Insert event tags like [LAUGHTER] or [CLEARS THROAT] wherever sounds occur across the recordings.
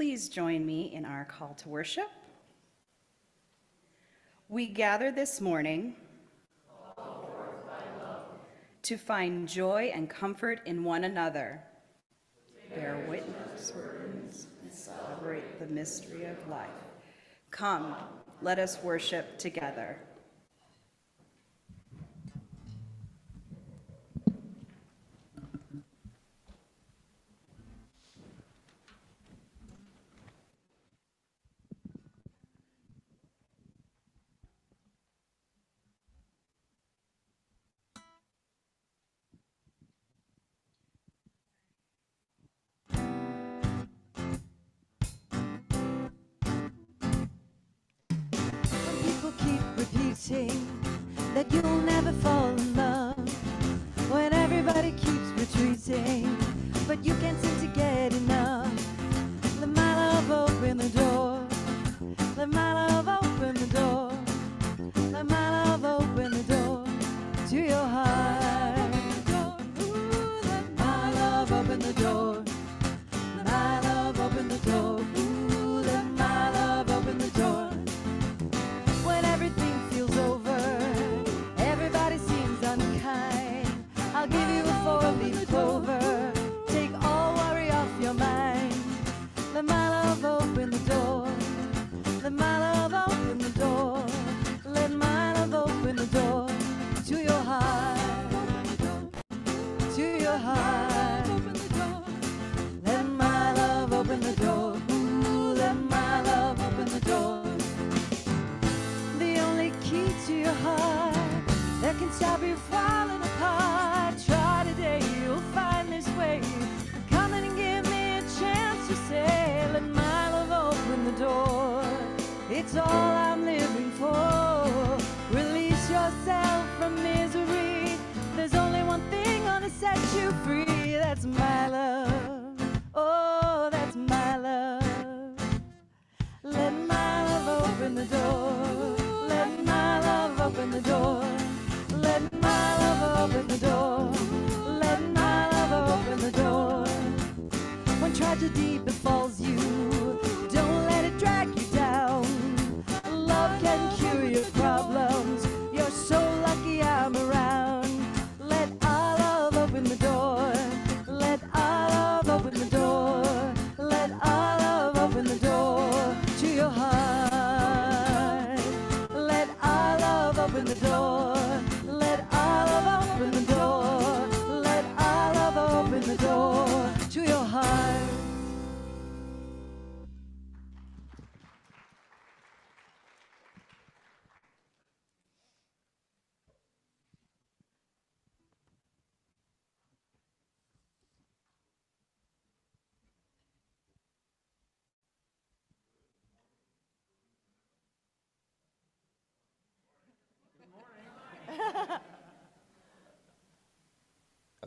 Please join me in our call to worship. We gather this morning to find joy and comfort in one another, bear witness words, and celebrate the mystery of life. Come, let us worship together.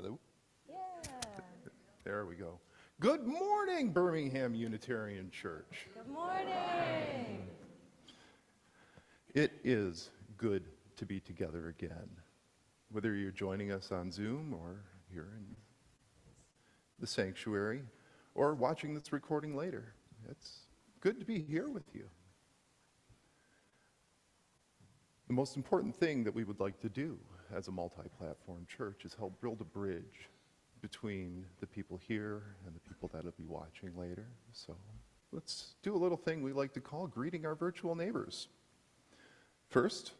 Hello? There we go. Good morning, Birmingham Unitarian Church. Good morning. It is good to be together again. Whether you're joining us on Zoom or here in the sanctuary or watching this recording later, it's good to be here with you. The most important thing that we would like to do as a multi-platform church is help build a bridge between the people here and the people that'll be watching later. So let's do a little thing we like to call greeting our virtual neighbors. First,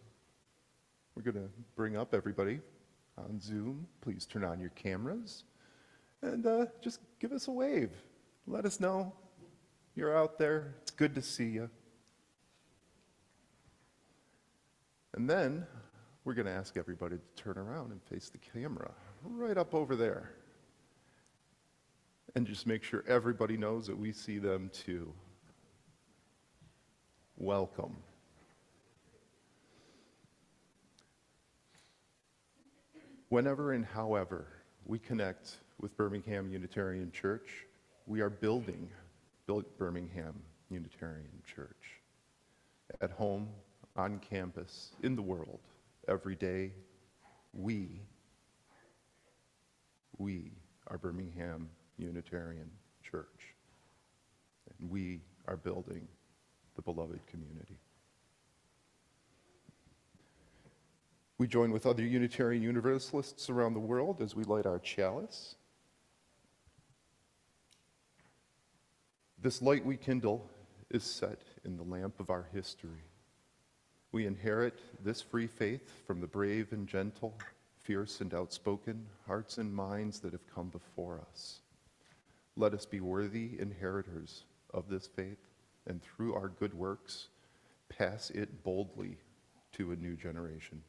we're going to bring up everybody on Zoom. Please turn on your cameras and uh, just give us a wave. Let us know you're out there. It's good to see you. And then we're going to ask everybody to turn around and face the camera right up over there. And just make sure everybody knows that we see them too. Welcome. Whenever and however we connect with Birmingham Unitarian Church, we are building Birmingham Unitarian Church. At home, on campus, in the world, every day, we, we are Birmingham Unitarian Church. and we are building the beloved community. We join with other Unitarian Universalists around the world as we light our chalice. This light we kindle is set in the lamp of our history. We inherit this free faith from the brave and gentle, fierce and outspoken hearts and minds that have come before us. Let us be worthy inheritors of this faith, and through our good works, pass it boldly to a new generation.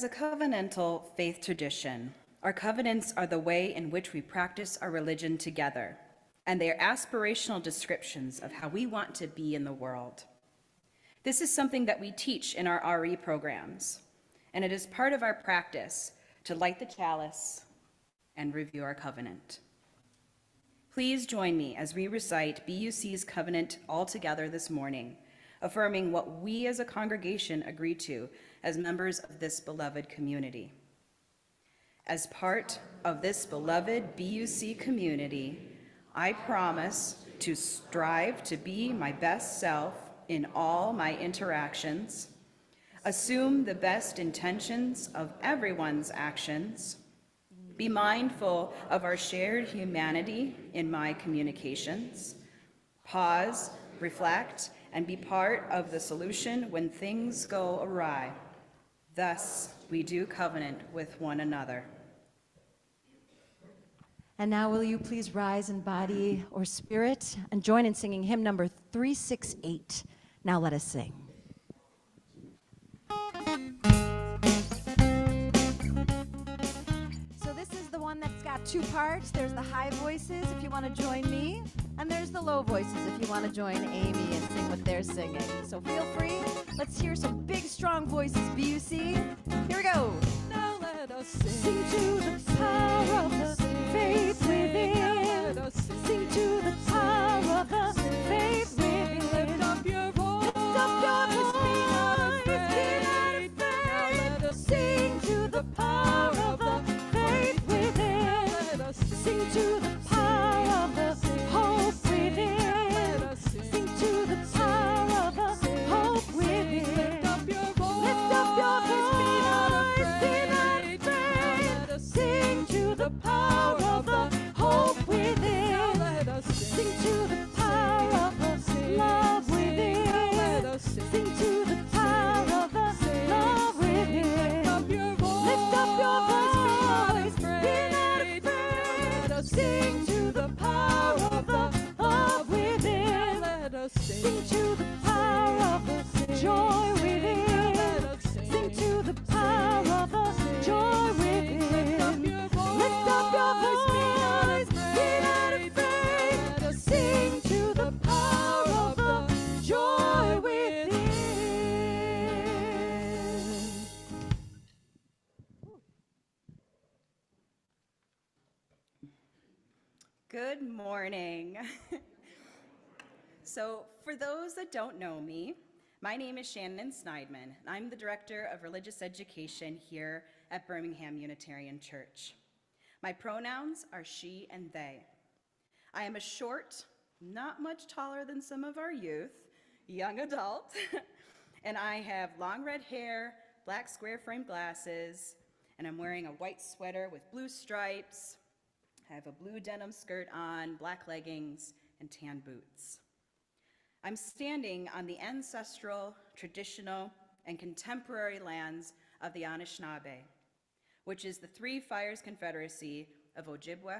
As a covenantal faith tradition, our covenants are the way in which we practice our religion together, and they are aspirational descriptions of how we want to be in the world. This is something that we teach in our RE programs, and it is part of our practice to light the chalice and review our covenant. Please join me as we recite BUC's covenant all together this morning, affirming what we as a congregation agree to as members of this beloved community. As part of this beloved BUC community, I promise to strive to be my best self in all my interactions, assume the best intentions of everyone's actions, be mindful of our shared humanity in my communications, pause, reflect, and be part of the solution when things go awry. Thus, we do covenant with one another. And now, will you please rise in body or spirit and join in singing hymn number 368? Now, let us sing. Two parts. There's the high voices if you want to join me, and there's the low voices if you want to join Amy and sing what they're singing. So, feel free. Let's hear some big, strong voices, BUC. Here we go. Now let us sing. Sing to the power of the faith within. Sing. Sing to the power of the faith [LAUGHS] so, for those that don't know me, my name is Shannon Sneidman, and I'm the Director of Religious Education here at Birmingham Unitarian Church. My pronouns are she and they. I am a short, not much taller than some of our youth, young adult, [LAUGHS] and I have long red hair, black square frame glasses, and I'm wearing a white sweater with blue stripes, I have a blue denim skirt on, black leggings, and tan boots. I'm standing on the ancestral, traditional, and contemporary lands of the Anishinaabe, which is the Three Fires Confederacy of Ojibwe,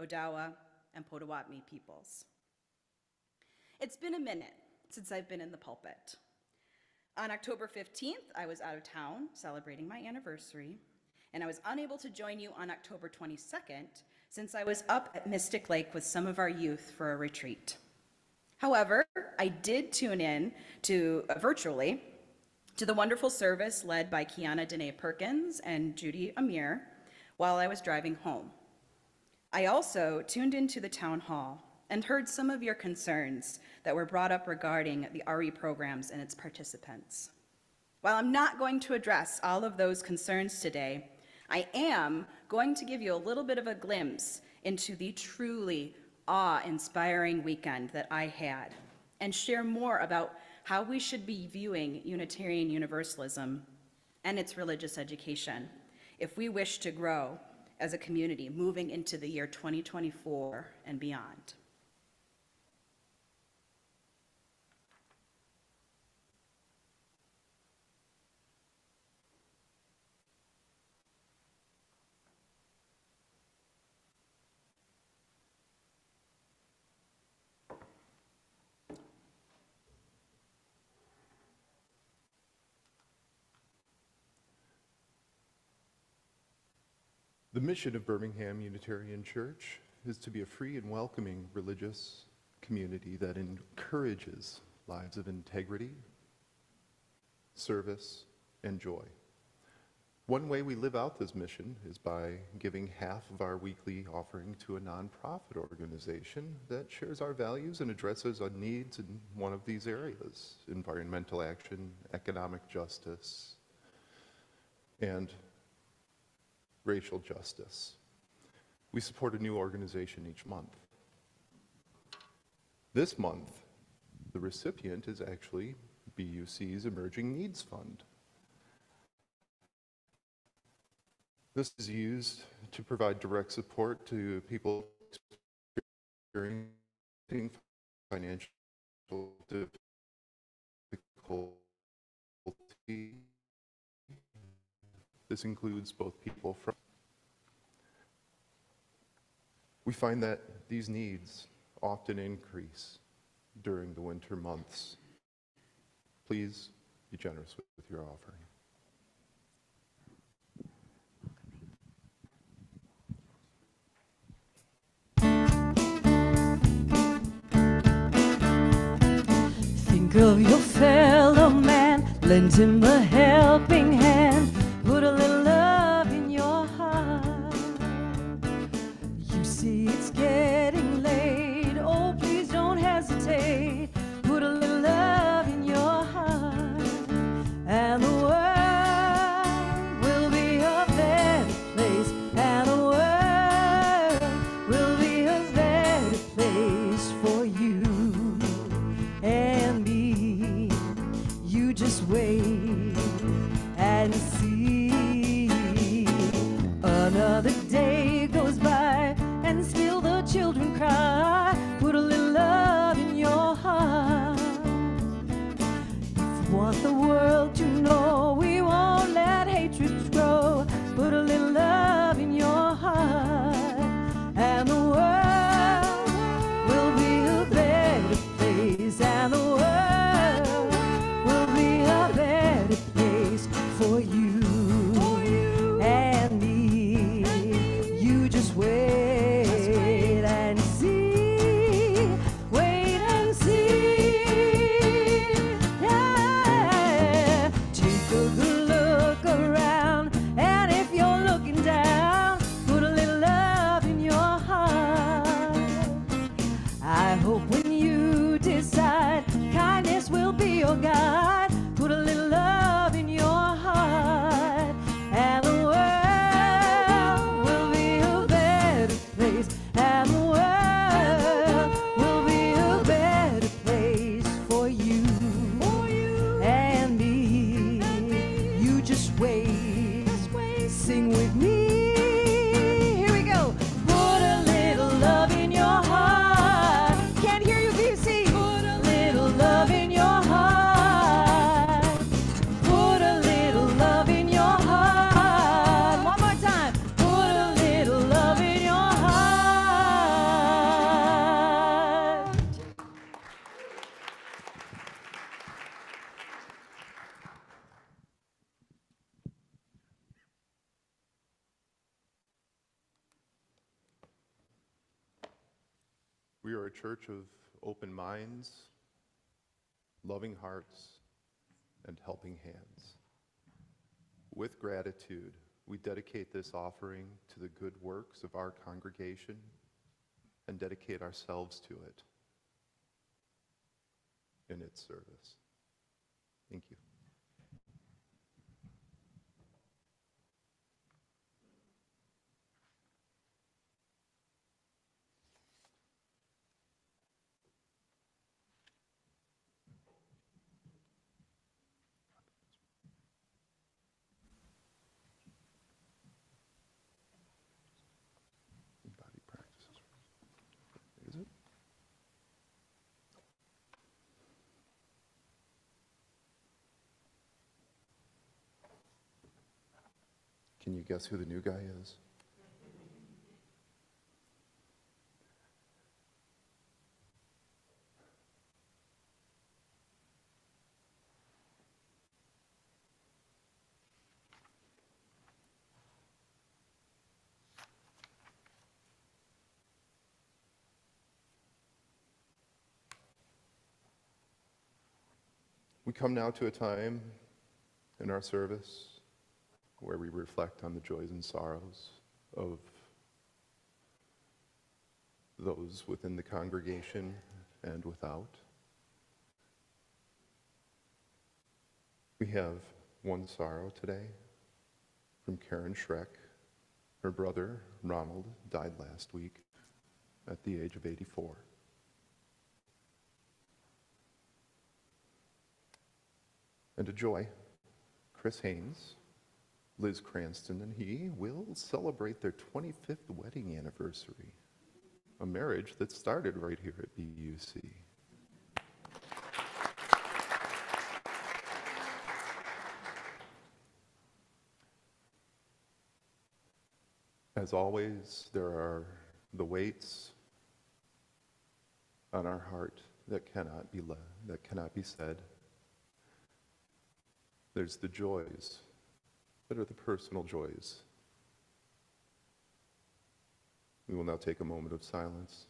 Odawa, and Potawatomi peoples. It's been a minute since I've been in the pulpit. On October 15th, I was out of town celebrating my anniversary, and I was unable to join you on October 22nd since I was up at Mystic Lake with some of our youth for a retreat. However, I did tune in to uh, virtually to the wonderful service led by Kiana Dene Perkins and Judy Amir while I was driving home. I also tuned into the town hall and heard some of your concerns that were brought up regarding the RE programs and its participants. While I'm not going to address all of those concerns today, I am going to give you a little bit of a glimpse into the truly awe-inspiring weekend that I had and share more about how we should be viewing Unitarian Universalism and its religious education if we wish to grow as a community moving into the year 2024 and beyond. The mission of Birmingham Unitarian Church is to be a free and welcoming religious community that encourages lives of integrity, service, and joy. One way we live out this mission is by giving half of our weekly offering to a nonprofit organization that shares our values and addresses our needs in one of these areas environmental action, economic justice, and racial justice. We support a new organization each month. This month, the recipient is actually BUC's Emerging Needs Fund. This is used to provide direct support to people experiencing financial difficulty this includes both people from. We find that these needs often increase during the winter months. Please be generous with, your offering. Think of your fellow man, lend him a minds, loving hearts, and helping hands. With gratitude, we dedicate this offering to the good works of our congregation and dedicate ourselves to it in its service. Thank you. Body practices. Is it? Can you guess who the new guy is? We come now to a time in our service where we reflect on the joys and sorrows of those within the congregation and without. We have one sorrow today from Karen Schreck. Her brother, Ronald, died last week at the age of 84. And a joy, Chris Haynes, Liz Cranston, and he will celebrate their 25th wedding anniversary, a marriage that started right here at BUC. As always, there are the weights on our heart that cannot be le- that cannot be said. There's the joys that are the personal joys. We will now take a moment of silence.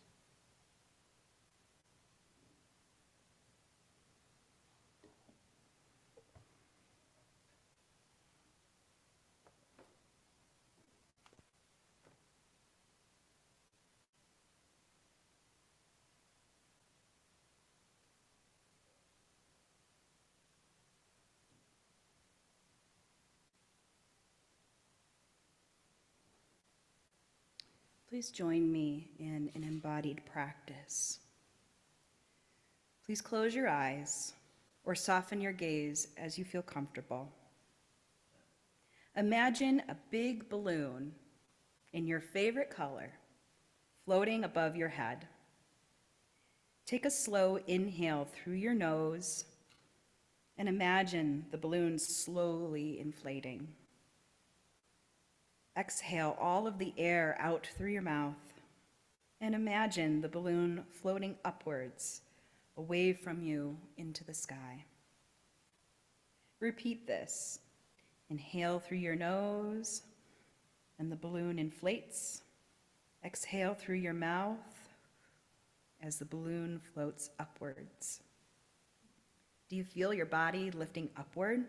Please join me in an embodied practice. Please close your eyes or soften your gaze as you feel comfortable. Imagine a big balloon in your favorite color floating above your head. Take a slow inhale through your nose and imagine the balloon slowly inflating. Exhale all of the air out through your mouth and imagine the balloon floating upwards, away from you into the sky. Repeat this. Inhale through your nose and the balloon inflates. Exhale through your mouth as the balloon floats upwards. Do you feel your body lifting upward,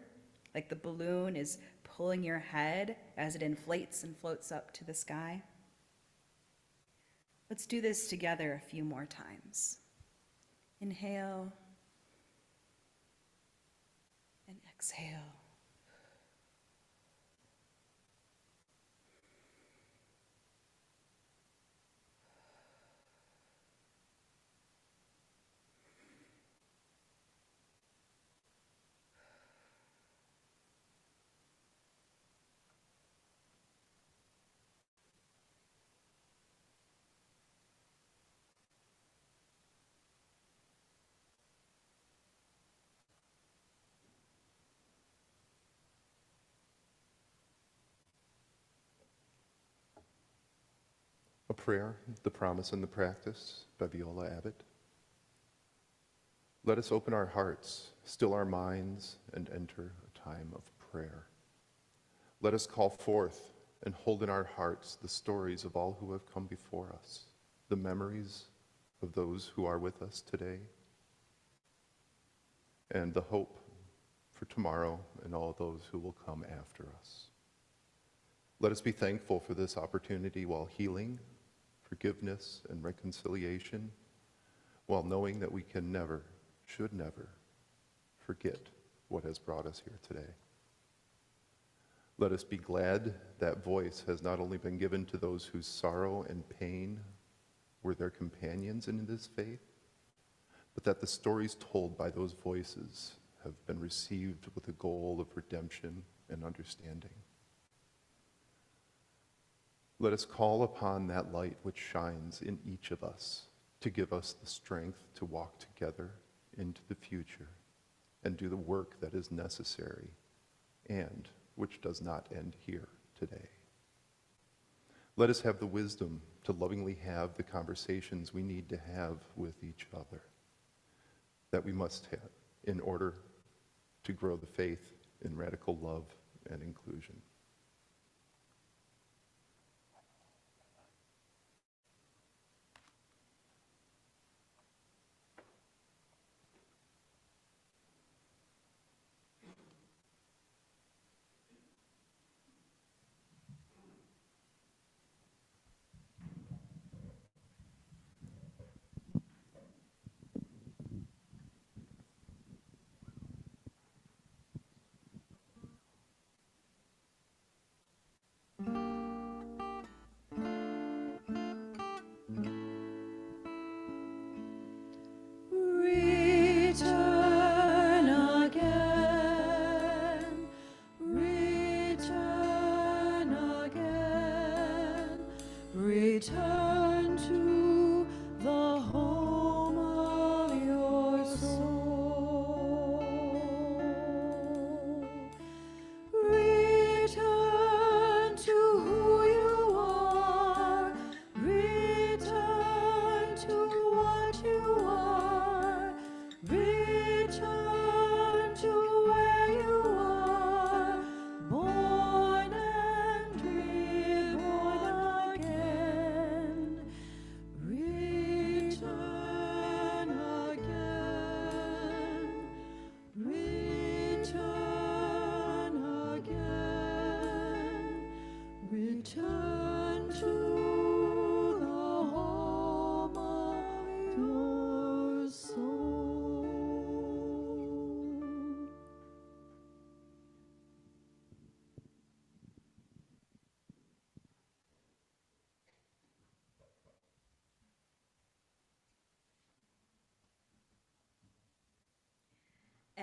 like the balloon is pulling your head as it inflates and floats up to the sky? Let's do this together a few more times. Inhale and exhale. Prayer, the promise and the practice by Viola Abbott. Let us open our hearts, still our minds, and enter a time of prayer. Let us call forth and hold in our hearts the stories of all who have come before us, the memories of those who are with us today, and the hope for tomorrow and all those who will come after us. Let us be thankful for this opportunity while healing, forgiveness, and reconciliation, while knowing that we can never, should never, forget what has brought us here today. Let us be glad that voice has not only been given to those whose sorrow and pain were their companions in this faith, but that the stories told by those voices have been received with the goal of redemption and understanding. Let us call upon that light which shines in each of us to give us the strength to walk together into the future and do the work that is necessary and which does not end here today. Let us have the wisdom to lovingly have the conversations we need to have with each other, that we must have in order to grow the faith in radical love and inclusion.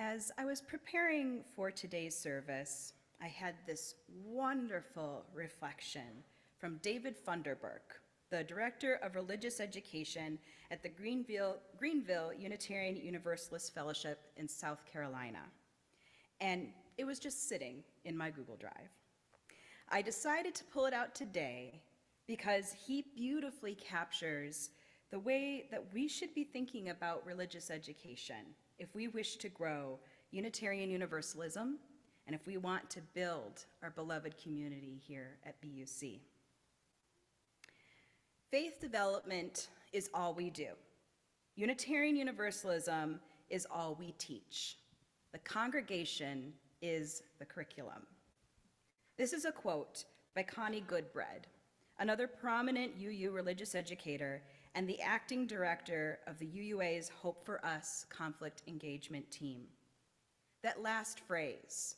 As I was preparing for today's service, I had this wonderful reflection from David Funderburk, the Director of Religious Education at the Greenville, Greenville Unitarian Universalist Fellowship in South Carolina. And it was just sitting in my Google Drive. I decided to pull it out today because he beautifully captures the way that we should be thinking about religious education if we wish to grow Unitarian Universalism and if we want to build our beloved community here at BUC. Faith development is all we do. Unitarian Universalism is all we teach. The congregation is the curriculum. This is a quote by Connie Goodbread, another prominent UU religious educator and the acting director of the UUA's Hope for Us conflict engagement team. That last phrase,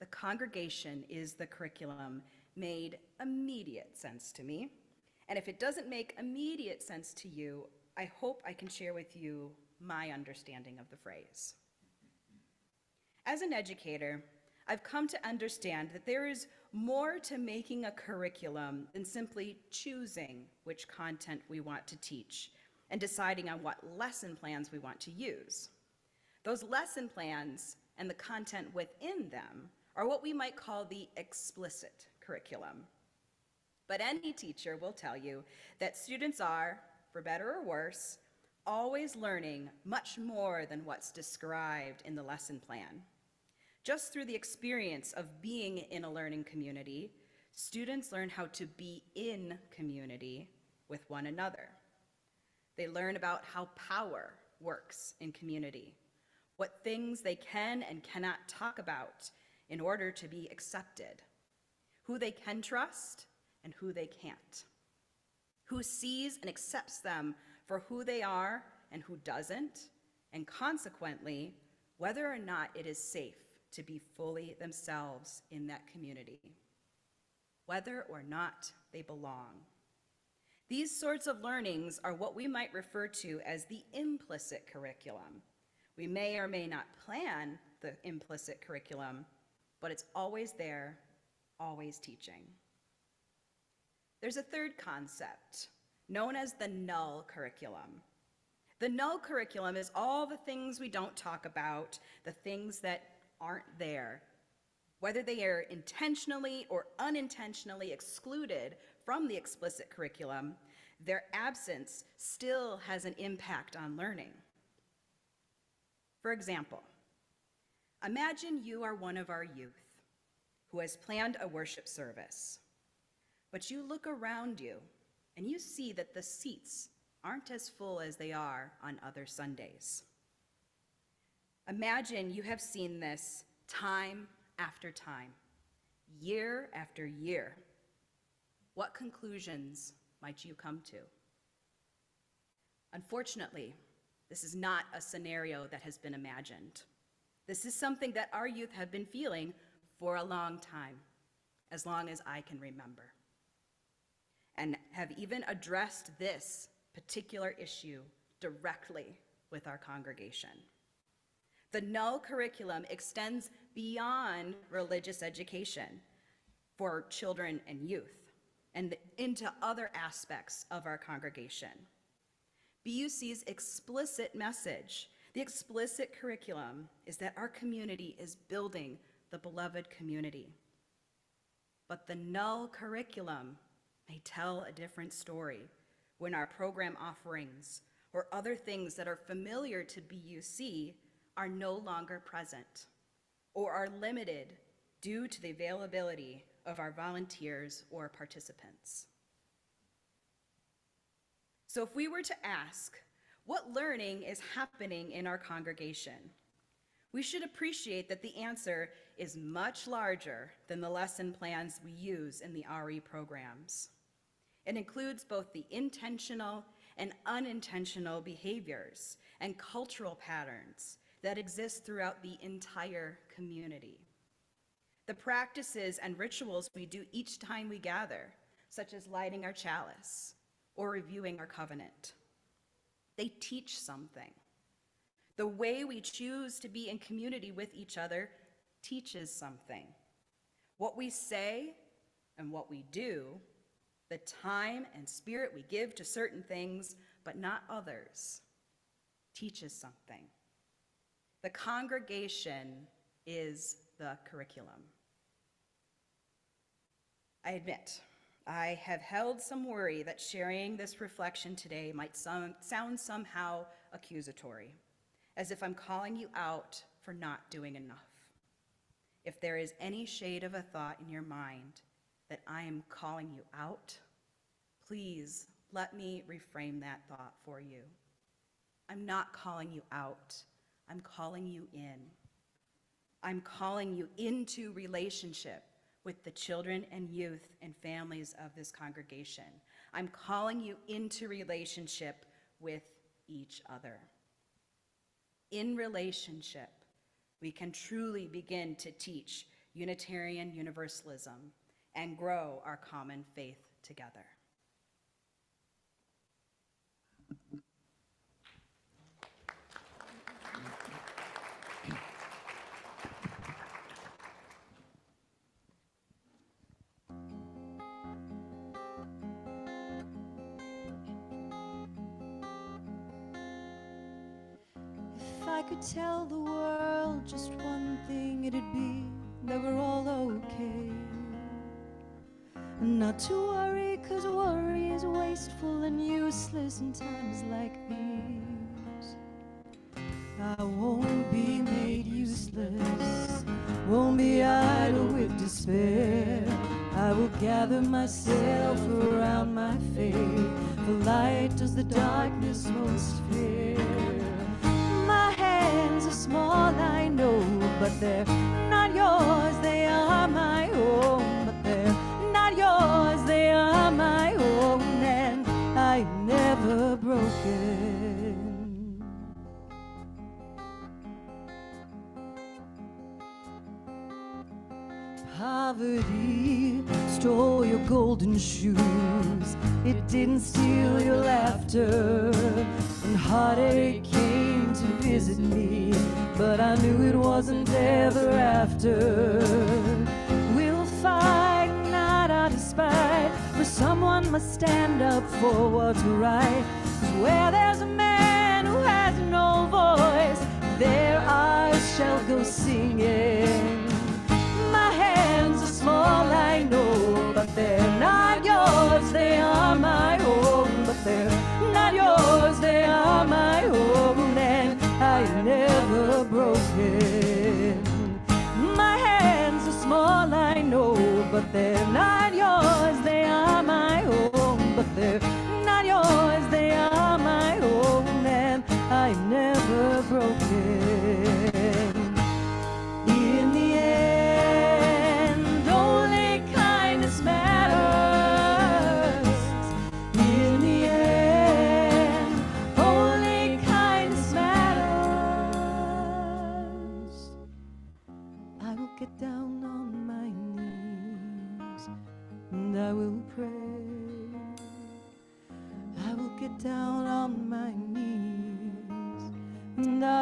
the congregation is the curriculum, made immediate sense to me. And if it doesn't make immediate sense to you, I hope I can share with you my understanding of the phrase. As an educator, I've come to understand that there is more to making a curriculum than simply choosing which content we want to teach and deciding on what lesson plans we want to use. Those lesson plans and the content within them are what we might call the explicit curriculum. But any teacher will tell you that students are, for better or worse, always learning much more than what's described in the lesson plan. Just through the experience of being in a learning community, students learn how to be in community with one another. They learn about how power works in community, what things they can and cannot talk about in order to be accepted, who they can trust and who they can't, who sees and accepts them for who they are and who doesn't, and consequently, whether or not it is safe to be fully themselves in that community, whether or not they belong. These sorts of learnings are what we might refer to as the implicit curriculum. We may or may not plan the implicit curriculum, but it's always there, always teaching. There's a third concept known as the null curriculum. The null curriculum is all the things we don't talk about, the things that aren't there, whether they are intentionally or unintentionally excluded from the explicit curriculum, their absence still has an impact on learning. For example, imagine you are one of our youth who has planned a worship service, but you look around you and you see that the seats aren't as full as they are on other Sundays. Imagine you have seen this time after time, year after year. What conclusions might you come to? Unfortunately, this is not a scenario that has been imagined. This is something that our youth have been feeling for a long time, as long as I can remember, and have even addressed this particular issue directly with our congregation. The null curriculum extends beyond religious education for children and youth and into other aspects of our congregation. BUC's explicit message, the explicit curriculum, is that our community is building the beloved community. But the null curriculum may tell a different story when our program offerings or other things that are familiar to BUC are no longer present or are limited due to the availability of our volunteers or participants. So, if we were to ask, what learning is happening in our congregation? We should appreciate that the answer is much larger than the lesson plans we use in the RE programs. It includes both the intentional and unintentional behaviors and cultural patterns that exist throughout the entire community. The practices and rituals we do each time we gather, such as lighting our chalice or reviewing our covenant, they teach something. The way we choose to be in community with each other teaches something. What we say and what we do, the time and spirit we give to certain things but not others, teaches something. The congregation is the curriculum. I admit, I have held some worry that sharing this reflection today might sound, sound somehow accusatory, as if I'm calling you out for not doing enough. If there is any shade of a thought in your mind that I am calling you out, please let me reframe that thought for you. I'm not calling you out, I'm calling you in. I'm calling you into relationship with the children and youth and families of this congregation. I'm calling you into relationship with each other. In relationship, we can truly begin to teach Unitarian Universalism and grow our common faith together. Tell the world just one thing, it'd be that we're all okay. And Not to worry, cause worry is wasteful and useless in times like these. I won't be made useless, won't be idle with despair. I will gather myself around my faith, for light does the darkness most fear hands are small, I know, but they're not yours. They are my own, but they're not yours. They are my own, and I'm never broken. Poverty stole your golden shoes. It didn't steal your laughter, and heartache came to visit me but I knew it wasn't ever after. We'll fight, not out of spite, for someone must stand up for what's right. 'Cause where there's a man who has no voice, their eyes shall go singing. My hands are small, I know, but they're not yours. They are my own, but they're they're not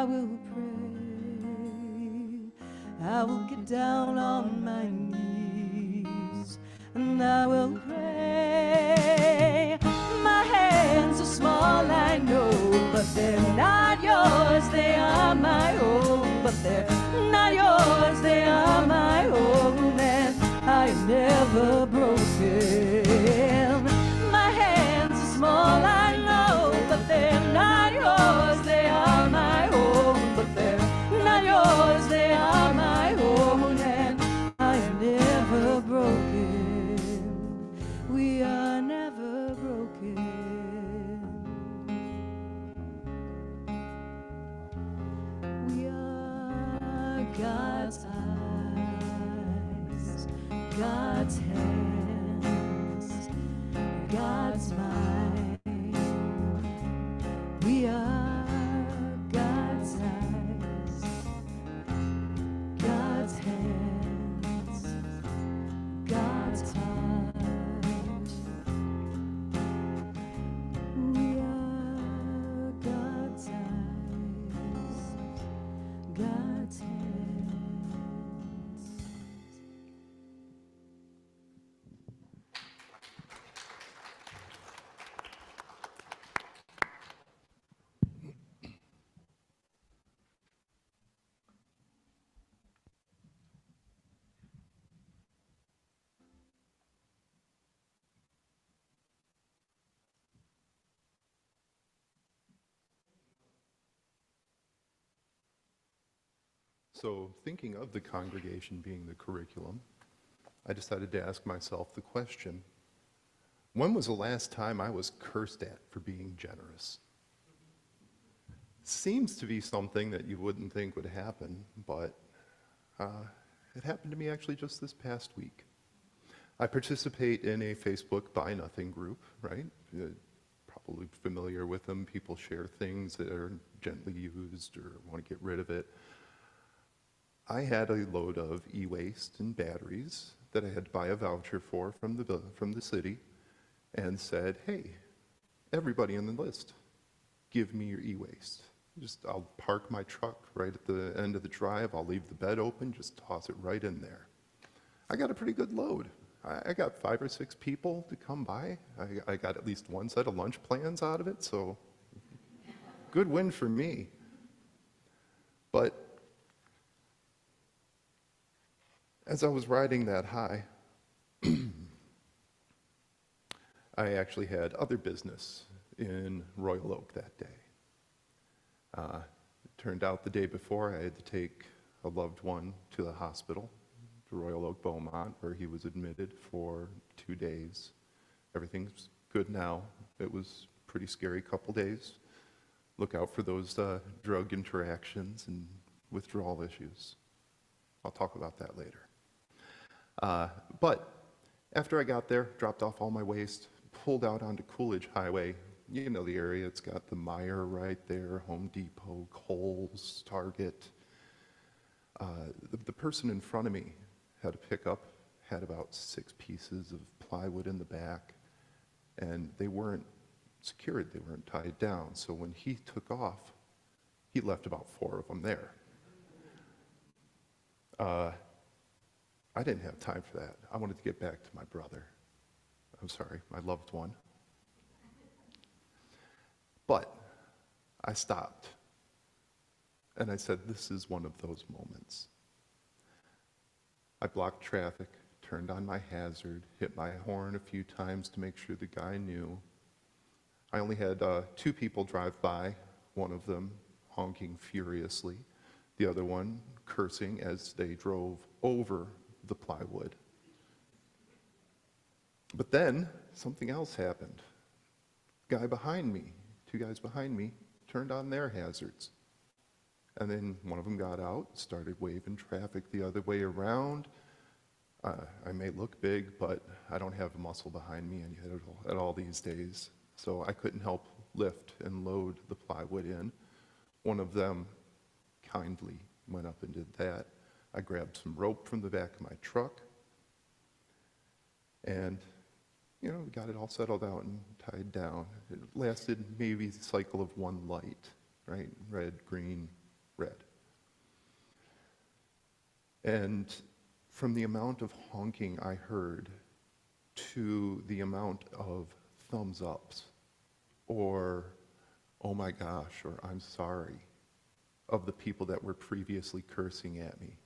I will pray. I will get down on my knees and I will pray. My hands are small, I know, but they're not yours. They are my own, but they're not yours. They are my own, and I'm never broken. So, thinking of the congregation being the curriculum, I decided to ask myself the question when was the last time I was cursed at for being generous? Seems to be something that you wouldn't think would happen, but uh, it happened to me actually just this past week. I participate in a Facebook Buy Nothing group, right? You're probably familiar with them. People share things that are gently used or want to get rid of it. I had a load of e-waste and batteries that I had to buy a voucher for from the, from the city and said, hey, everybody on the list, give me your e-waste. Just, I'll park my truck right at the end of the drive, I'll leave the bed open, just toss it right in there. I got a pretty good load. I, I got five or six people to come by. I, I got at least one set of lunch plans out of it, so good win for me. But as I was riding that high, [CLEARS THROAT] I actually had other business in Royal Oak that day. Uh, it turned out the day before I had to take a loved one to the hospital, to Royal Oak Beaumont, where he was admitted for two days. Everything's good now. It was pretty scary couple days. Look out for those uh, drug interactions and withdrawal issues. I'll talk about that later. Uh, But after I got there, dropped off all my waste, pulled out onto Coolidge Highway, you know the area, it's got the Meijer right there, Home Depot, Kohl's, Target. Uh, The the person in front of me had a pickup, had about six pieces of plywood in the back, and they weren't secured, they weren't tied down. So when he took off, he left about four of them there. Uh, I didn't have time for that. I wanted to get back to my brother. I'm sorry, my loved one. But I stopped and I said, This is one of those moments. I blocked traffic, turned on my hazard, hit my horn a few times to make sure the guy knew. I only had uh, two people drive by, one of them honking furiously, the other one cursing as they drove over the plywood. But then something else happened. Guy behind me, two guys behind me, turned on their hazards. And then one of them got out, started waving traffic the other way around. Uh, I may look big, but I don't have a muscle behind me and at all, at all these days. So I couldn't help lift and load the plywood in. One of them kindly went up and did that. I grabbed some rope from the back of my truck. And, you know, we got it all settled out and tied down. It lasted maybe a cycle of one light, right? Red, green, red. And from the amount of honking I heard to the amount of thumbs ups or, oh my gosh, or I'm sorry, of the people that were previously cursing at me,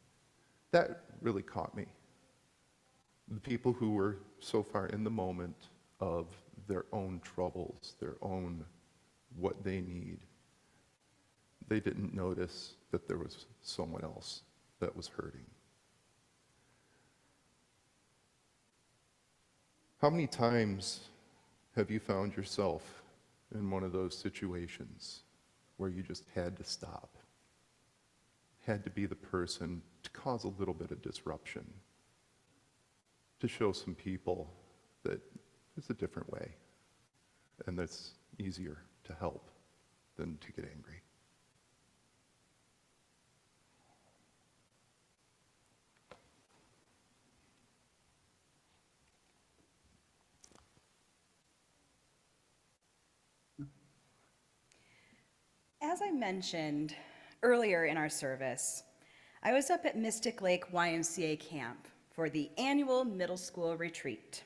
that really caught me. The people who were so far in the moment of their own troubles, their own what they need, they didn't notice that there was someone else that was hurting. How many times have you found yourself in one of those situations where you just had to stop? Had to be the person to cause a little bit of disruption, to show some people that it's a different way and that's easier to help than to get angry. As I mentioned earlier in our service, I was up at Mystic Lake YMCA camp for the annual middle school retreat,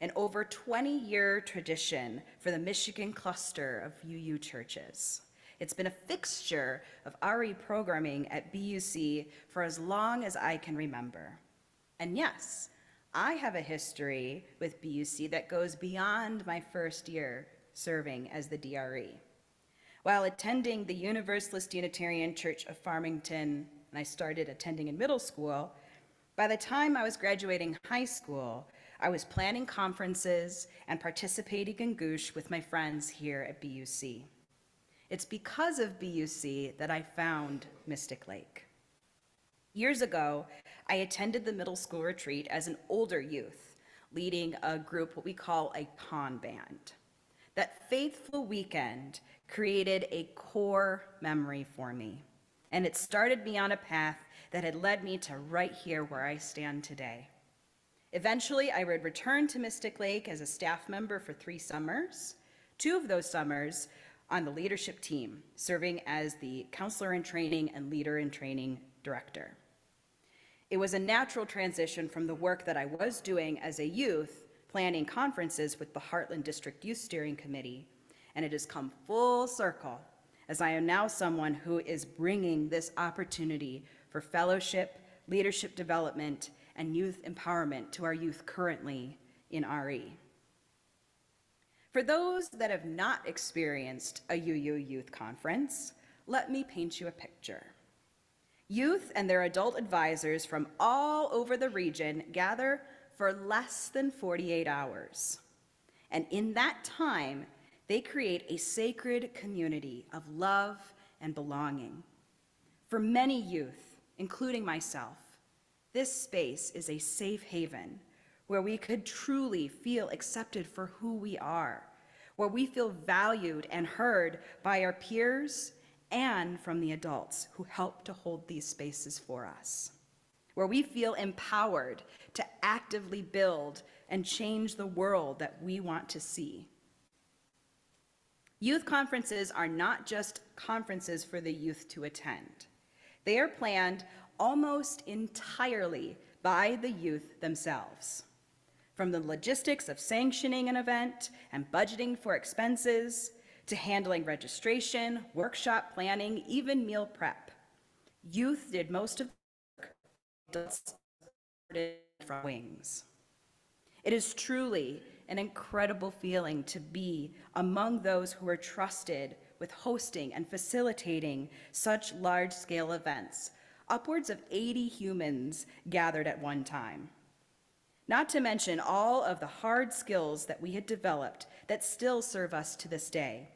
an over 20 year tradition for the Michigan cluster of UU churches. It's been a fixture of RE programming at BUC for as long as I can remember. And yes, I have a history with BUC that goes beyond my first year serving as the DRE. While attending the Universalist Unitarian Church of Farmington, and I started attending in middle school, by the time I was graduating high school, I was planning conferences and participating in Goosh with my friends here at BUC. It's because of BUC that I found Mystic Lake. Years ago, I attended the middle school retreat as an older youth, leading a group, what we call a pond band. That faithful weekend created a core memory for me, and it started me on a path that had led me to right here where I stand today. Eventually, I would return to Mystic Lake as a staff member for three summers, two of those summers on the leadership team, serving as the counselor in training and leader in training director. It was a natural transition from the work that I was doing as a youth, planning conferences with the Heartland District Youth Steering Committee, and it has come full circle as I am now someone who is bringing this opportunity for fellowship, leadership development, and youth empowerment to our youth currently in RE. For those that have not experienced a UU Youth Conference, let me paint you a picture. Youth and their adult advisors from all over the region gather for less than 48 hours. And in that time, they create a sacred community of love and belonging. For many youth, including myself, this space is a safe haven where we could truly feel accepted for who we are, where we feel valued and heard by our peers and from the adults who help to hold these spaces for us. where we feel empowered to actively build and change the world that we want to see. Youth conferences are not just conferences for the youth to attend. They are planned almost entirely by the youth themselves. From the logistics of sanctioning an event and budgeting for expenses, to handling registration, workshop planning, even meal prep. Youth did most of the work, from wings. It is truly an incredible feeling to be among those who are trusted with hosting and facilitating such large scale events, upwards of 80 humans gathered at one time. Not to mention all of the hard skills that we had developed that still serve us to this day.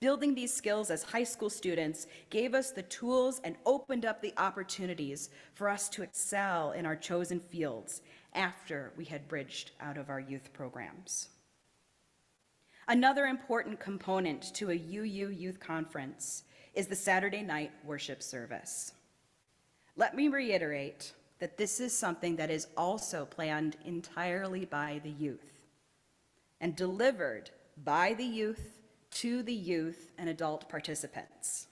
Building these skills as high school students gave us the tools and opened up the opportunities for us to excel in our chosen fields after we had bridged out of our youth programs. Another important component to a UU Youth Conference is the Saturday night worship service. Let me reiterate that this is something that is also planned entirely by the youth and delivered by the youth to the youth and adult participants.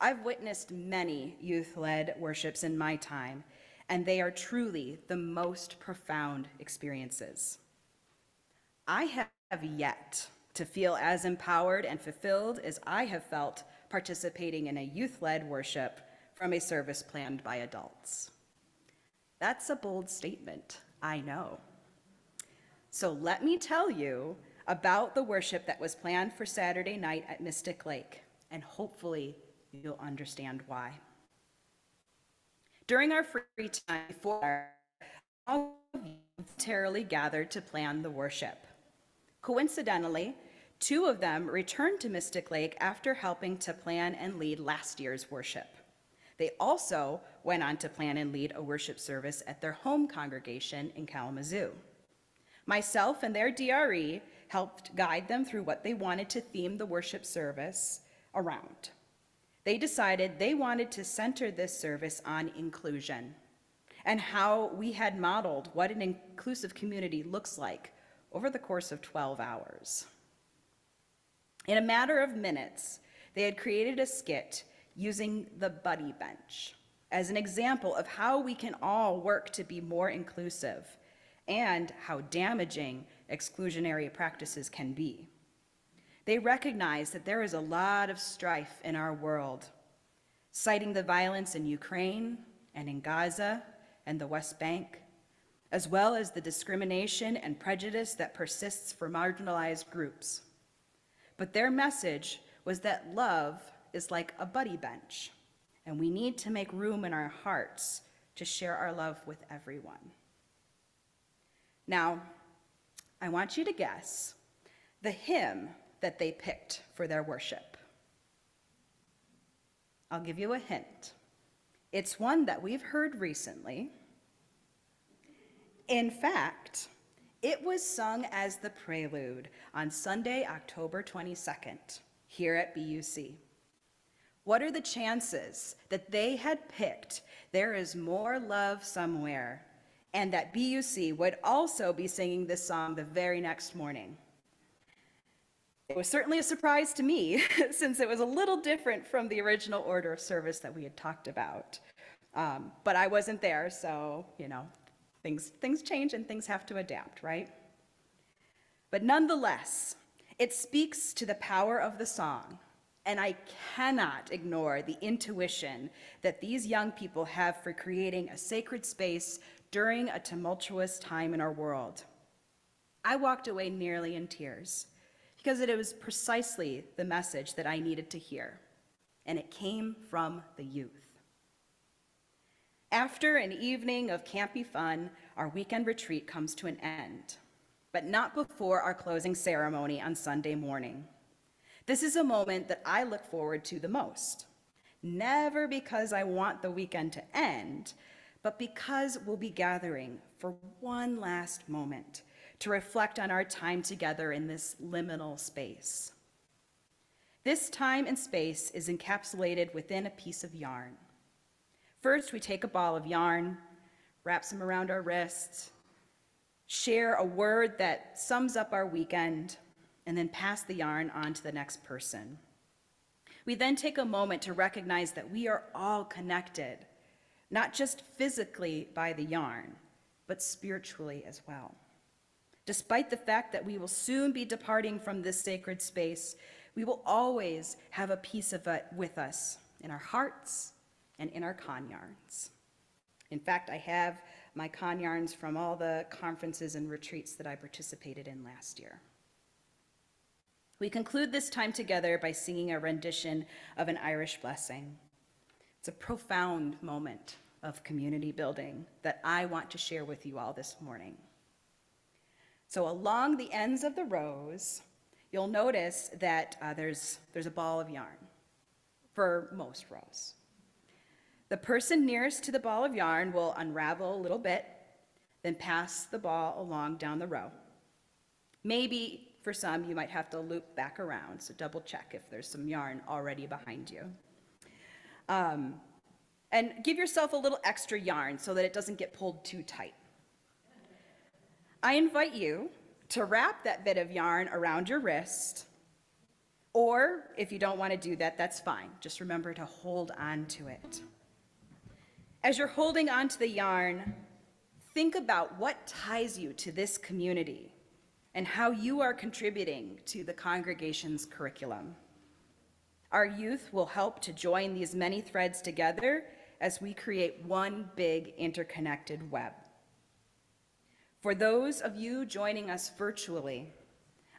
I've witnessed many youth led worships in my time, and they are truly the most profound experiences. I have yet to feel as empowered and fulfilled as I have felt participating in a youth led worship from a service planned by adults. That's a bold statement, I know. So let me tell you about the worship that was planned for Saturday night at Mystic Lake, and hopefully you'll understand why. During our free time before, all voluntarily gathered to plan the worship. Coincidentally, two of them returned to Mystic Lake after helping to plan and lead last year's worship. They also went on to plan and lead a worship service at their home congregation in Kalamazoo. Myself and their DRE helped guide them through what they wanted to theme the worship service around. They decided they wanted to center this service on inclusion and how we had modeled what an inclusive community looks like over the course of 12 hours. In a matter of minutes, they had created a skit using the buddy bench as an example of how we can all work to be more inclusive and how damaging exclusionary practices can be. They recognize that there is a lot of strife in our world, citing the violence in Ukraine and in Gaza and the West Bank, as well as the discrimination and prejudice that persists for marginalized groups. But their message was that love is like a buddy bench, and we need to make room in our hearts to share our love with everyone. Now, I want you to guess the hymn that they picked for their worship. I'll give you a hint. It's one that we've heard recently. In fact, it was sung as the prelude on Sunday, October 22nd, here at BUC. What are the chances that they had picked There is More Love Somewhere and that BUC would also be singing this song the very next morning. It was certainly a surprise to me, [LAUGHS] since it was a little different from the original order of service that we had talked about. Um, but I wasn't there, so, you know, things, things change and things have to adapt, right? But nonetheless, it speaks to the power of the song, and I cannot ignore the intuition that these young people have for creating a sacred space during a tumultuous time in our world. I walked away nearly in tears because it was precisely the message that I needed to hear, and it came from the youth. After an evening of campy fun, our weekend retreat comes to an end, but not before our closing ceremony on Sunday morning. This is a moment that I look forward to the most, never because I want the weekend to end, but because we'll be gathering for one last moment to reflect on our time together in this liminal space. This time and space is encapsulated within a piece of yarn. First, we take a ball of yarn, wrap some around our wrists, share a word that sums up our weekend, and then pass the yarn on to the next person. We then take a moment to recognize that we are all connected, not just physically by the yarn, but spiritually as well. Despite the fact that we will soon be departing from this sacred space, we will always have a piece of it with us in our hearts and in our con yarns. In fact, I have my con yarns from all the conferences and retreats that I participated in last year. We conclude this time together by singing a rendition of an Irish blessing. It's a profound moment of community building that I want to share with you all this morning. So, along the ends of the rows, you'll notice that uh, there's, there's a ball of yarn for most rows. The person nearest to the ball of yarn will unravel a little bit, then pass the ball along down the row. Maybe for some, you might have to loop back around, so double check if there's some yarn already behind you. Um, and give yourself a little extra yarn so that it doesn't get pulled too tight. I invite you to wrap that bit of yarn around your wrist, or if you don't want to do that, that's fine. Just remember to hold on to it. As you're holding on to the yarn, think about what ties you to this community and how you are contributing to the congregation's curriculum. Our youth will help to join these many threads together as we create one big interconnected web. For those of you joining us virtually,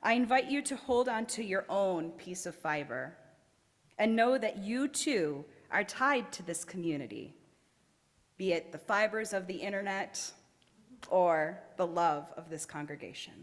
I invite you to hold on to your own piece of fiber and know that you too are tied to this community, be it the fibers of the internet or the love of this congregation.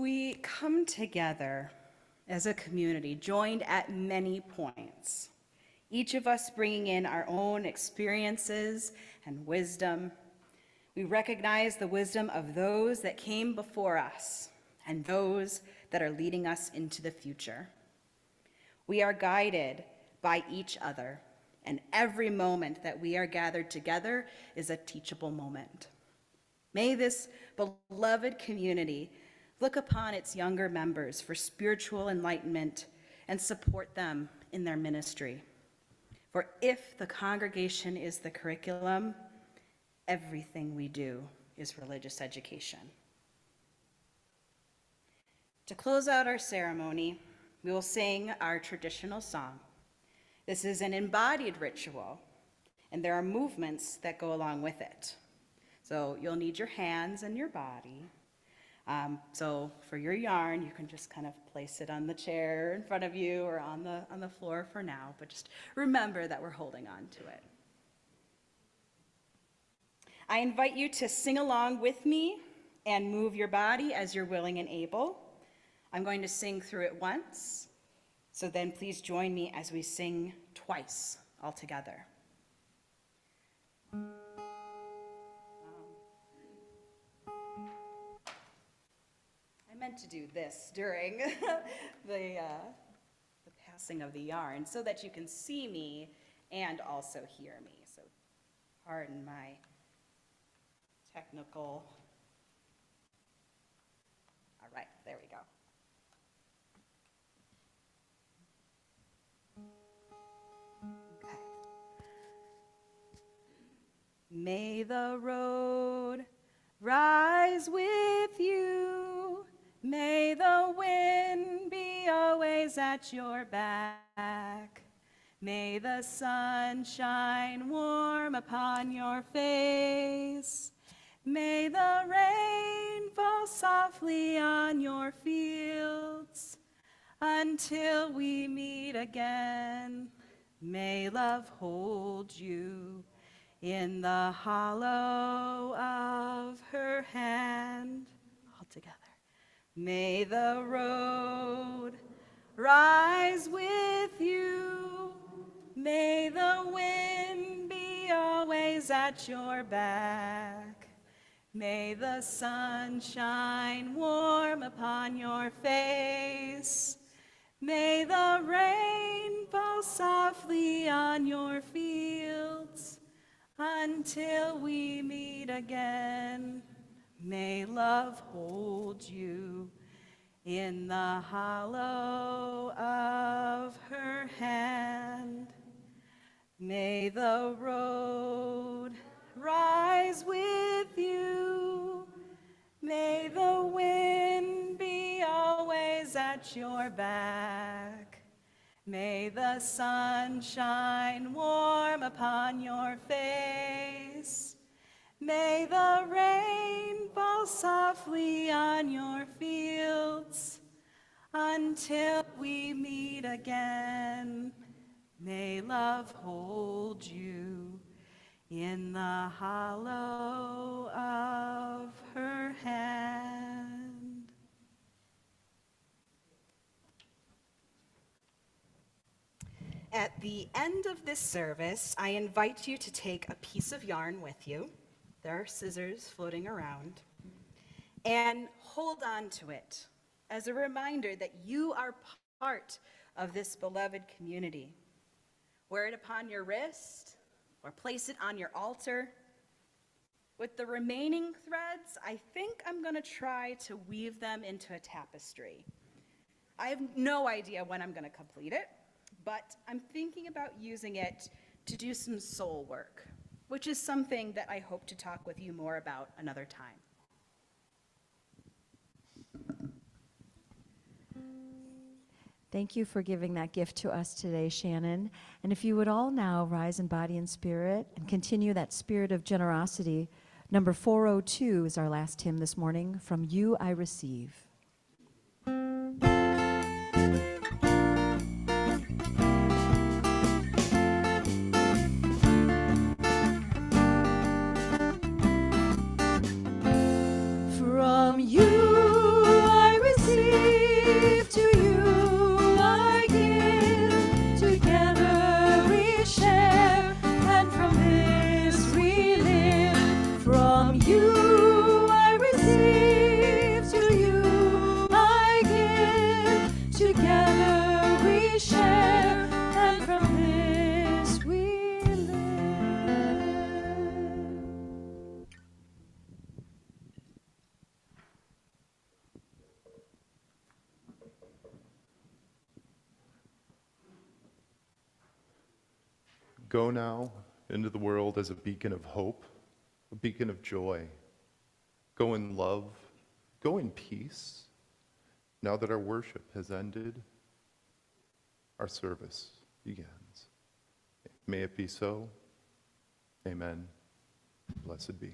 We come together as a community, joined at many points, each of us bringing in our own experiences and wisdom. We recognize the wisdom of those that came before us and those that are leading us into the future. We are guided by each other, and every moment that we are gathered together is a teachable moment. May this beloved community look upon its younger members for spiritual enlightenment and support them in their ministry. For if the congregation is the curriculum, everything we do is religious education. To close out our ceremony, we will sing our traditional song. This is an embodied ritual, and there are movements that go along with it. So you'll need your hands and your body. Um, so for your yarn, you can just kind of place it on the chair in front of you or on the, on the floor for now, but just remember that we're holding on to it. I invite you to sing along with me and move your body as you're willing and able. I'm going to sing through it once, so then please join me as we sing twice all together. Meant to do this during [LAUGHS] the, uh, the passing of the yarn so that you can see me and also hear me. So pardon my technical. All right, there we go. May the road rise with you. May the wind be always at your back. May the sun shine warm upon your face. May the rain fall softly on your fields until we meet again. May love hold you in the hollow of her hand. All together. May the road rise with you. May the wind be always at your back. May the sun shine warm upon your face. May the rain fall softly on your fields until we meet again. May love hold you in the hollow of her hand. May the road rise with you. May the wind be always at your back. May the sun shine warm upon your face. May the rain fall softly on your fields until we meet again. May love hold you in the hollow of her hand. At the end of this service, I invite you to take a piece of yarn with you. There are scissors floating around. And hold on to it as a reminder that you are part of this beloved community. Wear it upon your wrist or place it on your altar. With the remaining threads, I think I'm going to try to weave them into a tapestry. I have no idea when I'm going to complete it, but I'm thinking about using it to do some soul work, which is something that I hope to talk with you more about another time. Thank you for giving that gift to us today, Shannon. And if you would all now rise in body and spirit and continue that spirit of generosity, number 402 is our last hymn this morning From You I Receive. Go now into the world as a beacon of hope, a beacon of joy. Go in love, go in peace. Now that our worship has ended, our service begins. May it be so. Amen. Blessed be.